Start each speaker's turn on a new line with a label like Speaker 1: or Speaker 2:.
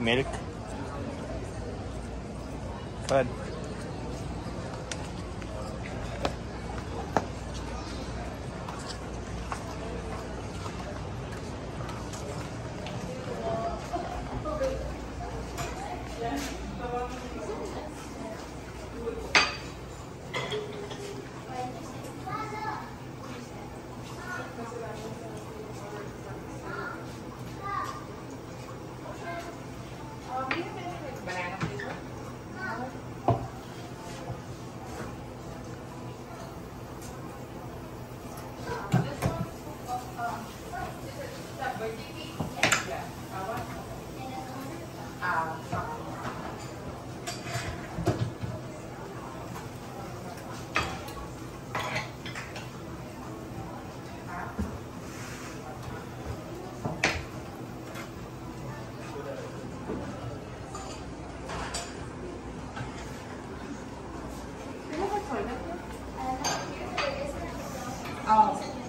Speaker 1: Milk. Fun. Oh.